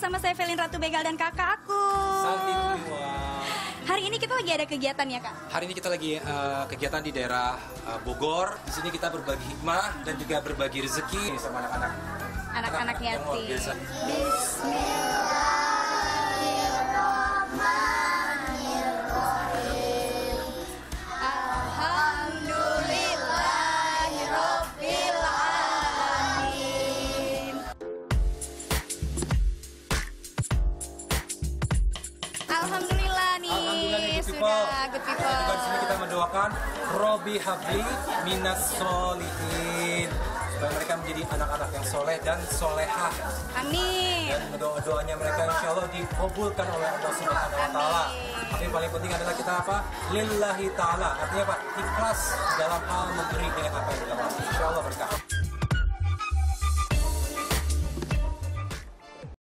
bersama saya Felin Ratu Begal dan kakak aku. Hari ini kita lagi ada kegiatan ya kak? Hari ini kita lagi eh, kegiatan di daerah eh, Bogor. Di sini kita berbagi hikmah dan juga berbagi rezeki sama anak-anak. Anak-anak yatim. biasa. Alhamdulillah nih, Alhamdulillah good people. sudah good people. Juga di sini kita mendoakan Robi Habli Minas Solihin supaya mereka menjadi anak-anak yang soleh dan solehah Amin. dan doa-doanya mereka insya Allah dikabulkan oleh Allah Subhanahu Wa Taala. Tapi yang paling penting adalah kita apa? Lillahi Taala. Artinya apa? Ikhlas dalam hal memberi dengan